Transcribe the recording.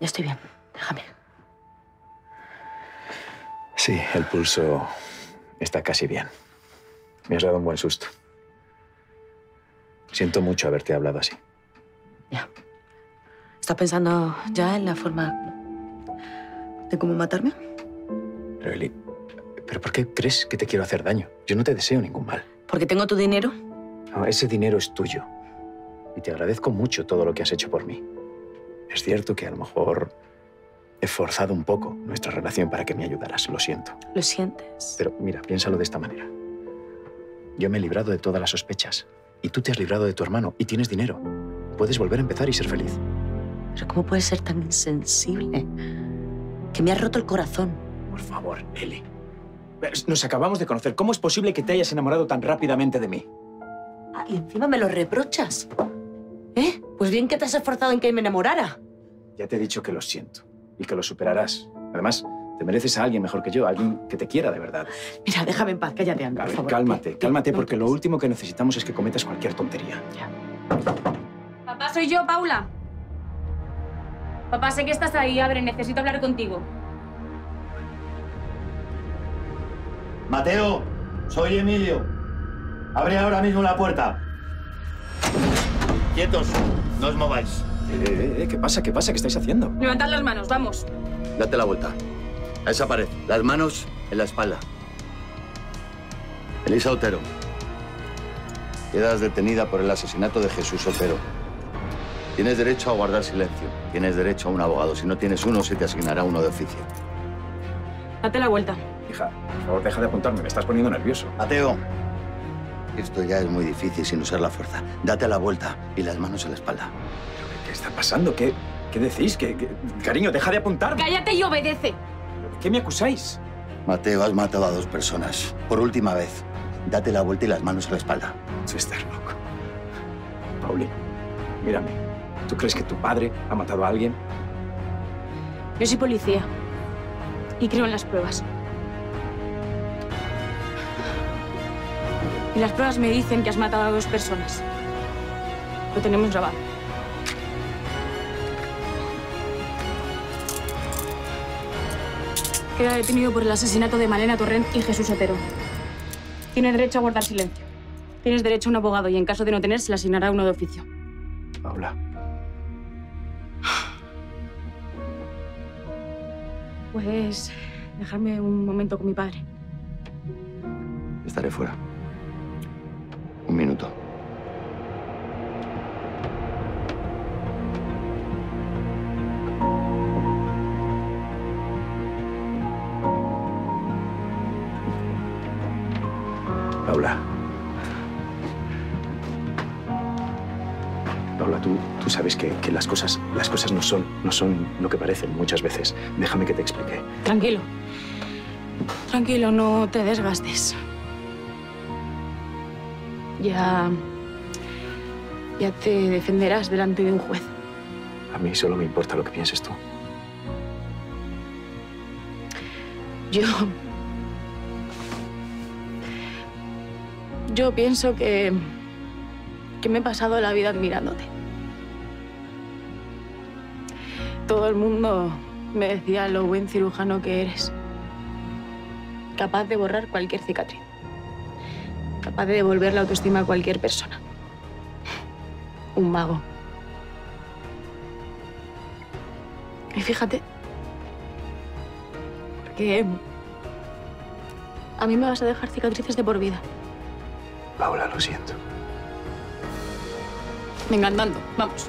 Ya estoy bien. Déjame. Sí, el pulso está casi bien. Me has dado un buen susto. Siento mucho haberte hablado así. Ya. ¿Estás pensando ya en la forma de cómo matarme? Pero, Eli, ¿pero por qué crees que te quiero hacer daño? Yo no te deseo ningún mal. ¿Porque tengo tu dinero? No, ese dinero es tuyo. Y te agradezco mucho todo lo que has hecho por mí. Es cierto que a lo mejor he forzado un poco nuestra relación para que me ayudaras. Lo siento. ¿Lo sientes? Pero mira, piénsalo de esta manera. Yo me he librado de todas las sospechas. Y tú te has librado de tu hermano y tienes dinero. Puedes volver a empezar y ser feliz. ¿Pero cómo puedes ser tan insensible? Que me has roto el corazón. Por favor, Eli. Nos acabamos de conocer. ¿Cómo es posible que te hayas enamorado tan rápidamente de mí? Ah, y encima me lo reprochas. ¿Eh? Pues bien que te has esforzado en que me enamorara. Ya te he dicho que lo siento y que lo superarás. Además, te mereces a alguien mejor que yo, alguien que te quiera de verdad. Mira, déjame en paz, cállate, anda, por favor. Cálmate, cálmate, porque lo último que necesitamos es que cometas cualquier tontería. Ya. Papá, soy yo, Paula. Papá, sé que estás ahí. Abre, necesito hablar contigo. Mateo, soy Emilio. Abre ahora mismo la puerta. Quietos, no os mováis. Eh, eh, ¿Qué pasa? ¿Qué pasa? ¿Qué estáis haciendo? Levantad las manos, vamos. Date la vuelta. A esa pared. Las manos en la espalda. Elisa Otero. Quedas detenida por el asesinato de Jesús Otero. Tienes derecho a guardar silencio. Tienes derecho a un abogado. Si no tienes uno, se te asignará uno de oficio. Date la vuelta. Hija, por favor, deja de apuntarme. Me estás poniendo nervioso. Mateo, esto ya es muy difícil sin usar la fuerza. Date la vuelta y las manos en la espalda. ¿Qué está pasando? ¿Qué, qué decís? ¿Qué, qué- Cariño, deja de apuntarme. Cállate y obedece. ¿Qué me acusáis? Mateo, has matado a dos personas. Por última vez. Date la vuelta y las manos en la espalda. Tú estás loco. Pauli, mírame. ¿Tú crees que tu padre ha matado a alguien? Yo soy policía. Y creo en las pruebas. Y las pruebas me dicen que has matado a dos personas. Lo tenemos grabado. Queda detenido por el asesinato de Malena Torrent y Jesús Otero. Tienes derecho a guardar silencio. Tienes derecho a un abogado y en caso de no tener, se le asignará uno de oficio. Paula, Puedes dejarme un momento con mi padre. Estaré fuera. Un minuto. Paula. Paula, tú, tú sabes que, que las, cosas, las cosas no son, no son lo que parecen muchas veces. Déjame que te explique. Tranquilo. Tranquilo, no te desgastes. Ya. Ya te defenderás delante de un juez. A mí solo me importa lo que pienses tú. Yo. Yo pienso que. que me he pasado la vida admirándote. Todo el mundo me decía lo buen cirujano que eres. Capaz de borrar cualquier cicatriz. Capaz de devolver la autoestima a cualquier persona. Un mago. Y fíjate, porque a mí me vas a dejar cicatrices de por vida. Paula, lo siento. Venga, andando, vamos.